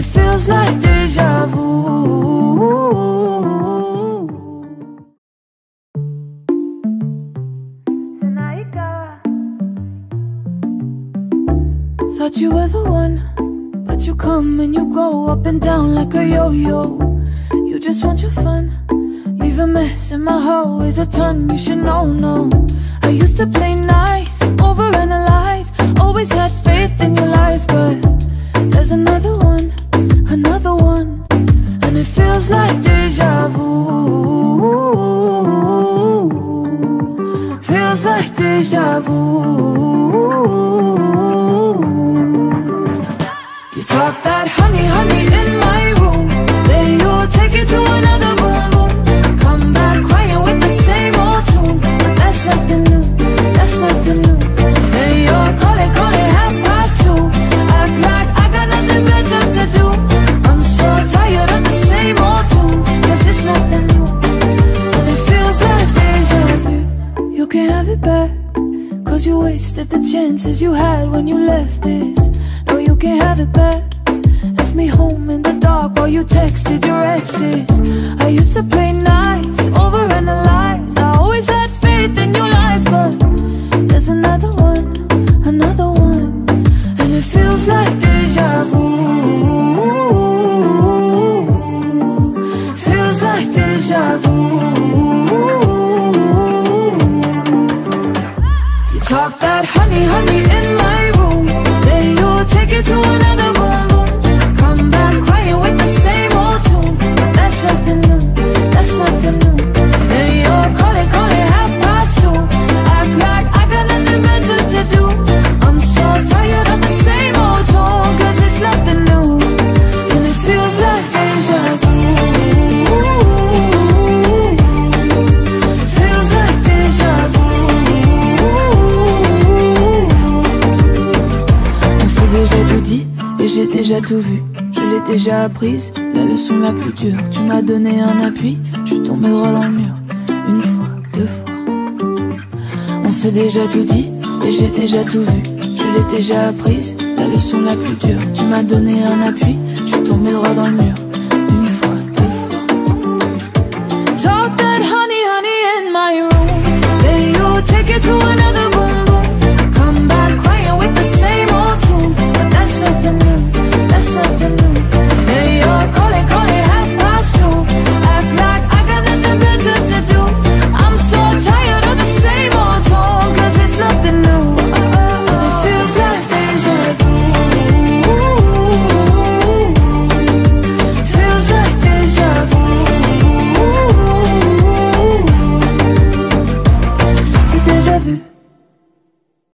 it feels like deja vu. Thought you were the one, but you come and you go up and down like a yo-yo. You just want your fun, leave a mess in my hallways a ton. You should know, no. I used to play nice, overanalyze, always had faith in your lies, but there's another like deja vu. Wasted the chances you had when you left this. No, you can't have it back. Left me home in the dark while you texted your exes. I used to play nice, honey, honey in j'ai déjà tout vu. Je l'ai déjà apprise, la leçon la plus dure. Tu m'as donné un appui, je suis tombé droit dans le mur. Une fois, deux fois. On s'est déjà tout dit et j'ai déjà tout vu. Je l'ai déjà apprise, la leçon la plus dure. Tu m'as donné un appui, je suis tombé droit dans le mur.